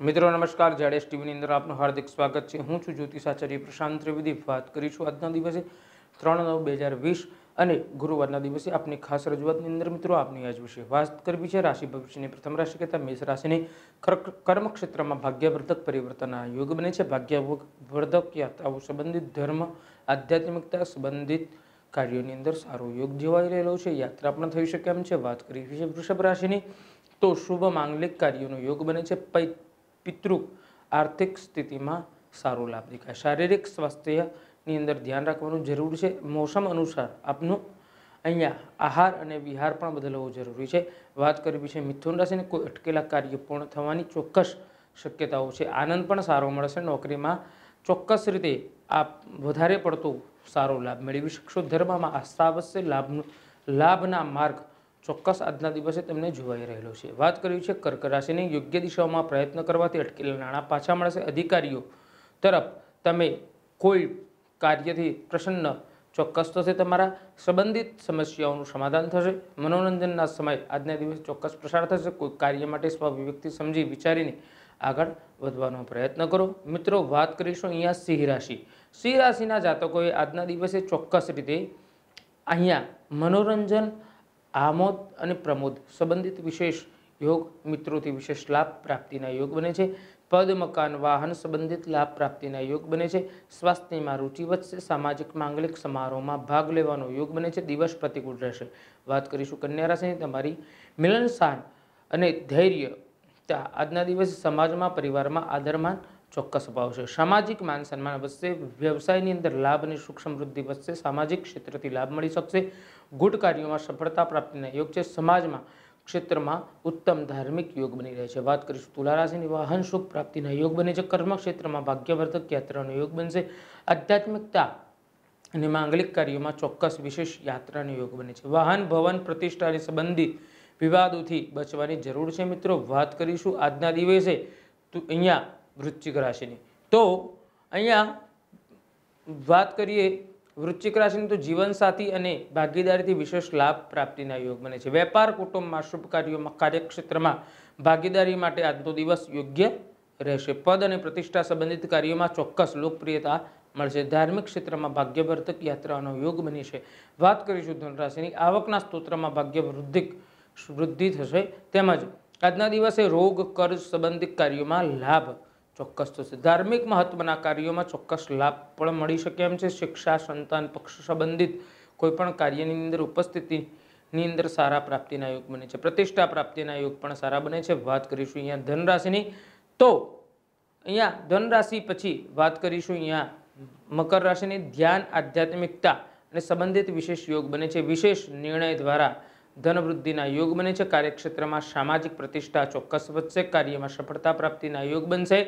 મિત્રો, નમસ્કાર. જાડેશ ટીવીની અંદર આપનું હાર્દિક સ્વાગત છે. હું છું જ્યોતિષાચાર્ય પ્રશાંત ત્રિવેદી. વાત કરીશું આજના દિવસે ત્રણ નવ બે હજાર વીસ અને ગુરુવારના દિવસે આપની ખાસ રજૂઆતની અંદર. મિત્રો, આપની આજ વિશે વાત કરવી છે. રાશિ ભવિષ્યની પ્રથમ રાશિ કહેતા મેષ રાશિની કર્મક્ષેત્રમાં કર્મ ક્ષેત્રમાં ભાગ્યવર્ધક પરિવર્તનના યોગ બને છે. ભાગ્યવર્ધક યાત્રાઓ સંબંધિત ધર્મ, આધ્યાત્મિકતા સંબંધિત કાર્યોની અંદર સારો યોગ જોવાઈ રહેલો છે. યાત્રા પણ થઈ શકે એમ છે. વાત કરી છે વૃષભ રાશિની. તો શુભ માંગલિક કાર્યોનો યોગ બને છે. પિતૃ આર્થિક સ્થિતિમાં સારો લાભ દેખાય. શારીરિક સ્વાસ્થ્યની અંદર ધ્યાન રાખવાનું જરૂર છે. મોસમ અનુસાર આપનું અહીંયા આહાર અને વિહાર પણ બદલવો જરૂરી છે. વાત કરવી છે મિથુન રાશિને. કોઈ અટકેલા કાર્ય પૂર્ણ થવાની ચોક્કસ શક્યતાઓ છે. આનંદ પણ સારો મળશે. નોકરીમાં ચોક્કસ રીતે આપ વધારે પડતો સારો લાભ મેળવી શકશો. ધર્મમાં આસ્થા લાભનો લાભનું લાભના માર્ગ ચોક્કસ આજના દિવસે તમને જોવાઈ રહેલો છે. વાત કરવી છે કર્ક રાશિની યોગ્ય દિશાઓમાં પ્રયત્ન કરવાથી અટકેલા નાણાં પાછા મળશે. અધિકારીઓ તરફ તમે કોઈ કાર્યથી પ્રસન્ન, ચોક્કસ થશે તમારા. સંબંધિત સમસ્યાઓનું સમાધાન થશે. મનોરંજનના સમય આજના દિવસે ચોક્કસ પ્રસાર થશે. કોઈ કાર્ય માટે સ્વઅભિવ્યક્તિ સમજી વિચારીને આગળ વધવાનો પ્રયત્ન કરો. મિત્રો, વાત કરીશું અહીંયા સિંહ રાશિ. સિંહ રાશિના જાતકોએ આજના દિવસે ચોક્કસ રીતે અહીંયા મનોરંજન આમોદ અને પ્રમોદ સંબંધિત વિશેષ યોગ મિત્રોથી વિશેષ લાભ પ્રાપ્તિના યોગ બને છે. પદ, મકાન, વાહન સંબંધિત લાભ પ્રાપ્તિના યોગ બને છે. સ્વાસ્થ્યમાં રુચિ વધશે. સામાજિક માંગલિક સમારોહમાં ભાગ લેવાનો યોગ બને છે. દિવસ પ્રતિકૂળ રહેશે. વાત કરીશું કન્યા રાશિની. તમારી મિલનસાન અને ધૈર્ય તા આજના દિવસે સમાજમાં, પરિવારમાં આદરમાન ચોક્કસ અપાવશે સામાજિક માન સન્માન વધશે, વ્યવસાયની અંદર લાભ અને સુખ સમૃદ્ધિ વધશે, સામાજિક ક્ષેત્રથી લાભ મળી શકશે. ગુડ કાર્યોમાં સફળતા પ્રાપ્તિના યોગ છે. સમાજમાં, ક્ષેત્રમાં ઉત્તમ ધાર્મિક યોગ બની રહે છે. વાત કરીશું તુલા રાશિની. વાહન સુખ પ્રાપ્તિના યોગ બને છે. કર્મ ક્ષેત્રમાં ભાગ્યવર્ધક યાત્રાનો યોગ બનશે. આધ્યાત્મિકતા અને માંગલિક કાર્યોમાં ચોક્કસ વિશેષ યાત્રાનો યોગ બને છે. વાહન, ભવન પ્રતિષ્ઠાને સંબંધિત વિવાદોથી બચવાની જરૂર છે મિત્રો. વાત કરીશું આજના દિવસે. અહીંયા વૃશ્ચિક રાશિની. તો અહીંયા વાત કરીએ વૃશ્ચિક રાશિની તો જીવનસાથી અને ભાગીદારીથી વિશેષ લાભ પ્રાપ્તિના યોગ બને છે. વેપાર, કુટુંબમાં શુભ કાર્યોમાં, કાર્યક્ષેત્રમાં ભાગીદારી માટે આજનો દિવસ યોગ્ય રહેશે. પદ અને પ્રતિષ્ઠા સંબંધિત કાર્યોમાં ચોક્કસ લોકપ્રિયતા મળશે. ધાર્મિક ક્ષેત્રમાં ભાગ્યવર્ધક યાત્રાનો યોગ બની છે. વાત કરીશું ધનરાશિની. આવકના સ્તોત્રમાં ભાગ્ય વૃદ્ધિ વૃદ્ધિ થશે. તેમજ આજના દિવસે રોગ, કર્જ સંબંધિત કાર્યોમાં લાભ ચોક્કસ થશે ધાર્મિક મહત્વના કાર્યોમાં ચોક્કસ લાભ પણ મળી શકે એમ છે. શિક્ષા, સંતાન, પક્ષ સંબંધિત કોઈપણ કાર્યની અંદર ઉપસ્થિતિની અંદર સારા પ્રાપ્તિના યોગ બને છે. પ્રતિષ્ઠા પ્રાપ્તિના યોગ પણ સારા બને છે. વાત કરીશું અહીંયા ધનરાશિની. તો અહીંયા ધનરાશિ પછી વાત કરીશું અહીંયા મકર રાશિની. ધ્યાન, આધ્યાત્મિકતા અને સંબંધિત વિશેષ યોગ બને છે. વિશેષ નિર્ણય દ્વારા ધન વૃદ્ધિના યોગ બને છે. કાર્યક્ષેત્રમાં સામાજિક પ્રતિષ્ઠા ચોક્કસ વધશે. કાર્યમાં સફળતા પ્રાપ્તિના યોગ બનશે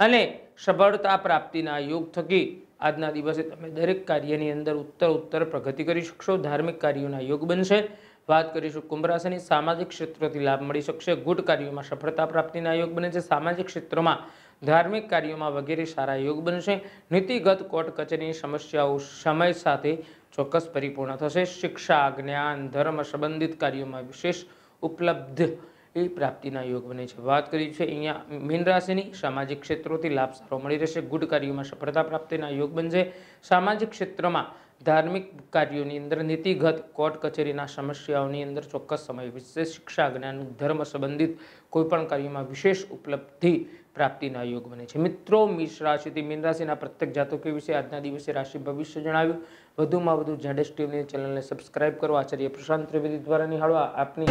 અને સફળતા પ્રાપ્તિના યોગ થકી આજના દિવસે તમે દરેક કાર્યની અંદર ઉત્તર ઉત્તર પ્રગતિ કરી શકશો. ધાર્મિક કાર્યોના યોગ બનશે. વાત કરીશું કુંભ સામાજિક ક્ષેત્રોથી લાભ મળી શકશે. ગુટ કાર્યોમાં સફળતા પ્રાપ્તિના યોગ બને છે. સામાજિક ક્ષેત્રમાં ધાર્મિક કાર્યોમાં વગેરે સારા યોગ બનશે. નીતિગત કોર્ટ કચેરીની સમસ્યાઓ સમય સાથે ચોક્કસ પરિપૂર્ણ થશે. શિક્ષા, જ્ઞાન, ધર્મ સંબંધિત કાર્યોમાં વિશેષ ઉપલબ્ધ એ પ્રાપ્તિના યોગ બને છે. વાત કરી છે અહીંયા મીન રાશિની. સામાજિક ક્ષેત્રોથી લાભ સારો મળી રહેશે. ગુડ કાર્યોમાં સફળતા પ્રાપ્તિના યોગ બનશે. સામાજિક ક્ષેત્રમાં ધાર્મિક કાર્યોની અંદર નીતિગત કોર્ટ કચેરીના સમસ્યાઓની અંદર ચોક્કસ સમય વિશેષ શિક્ષા, જ્ઞાન, ધર્મ સંબંધિત કોઈપણ કાર્યોમાં વિશેષ ઉપલબ્ધિ પ્રાપ્તિના યોગ બને છે. મિત્રો, મેષ રાશિથી મીન રાશિના પ્રત્યેક જાતકો વિશે આજના દિવસે રાશિ ભવિષ્ય જણાવ્યું. વધુમાં વધુ જાડેશ ટીવીની ચેનલને સબસ્ક્રાઇબ કરો. આચાર્ય પ્રશાંત ત્રિવેદી દ્વારા નિહાળવા આપની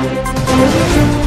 Música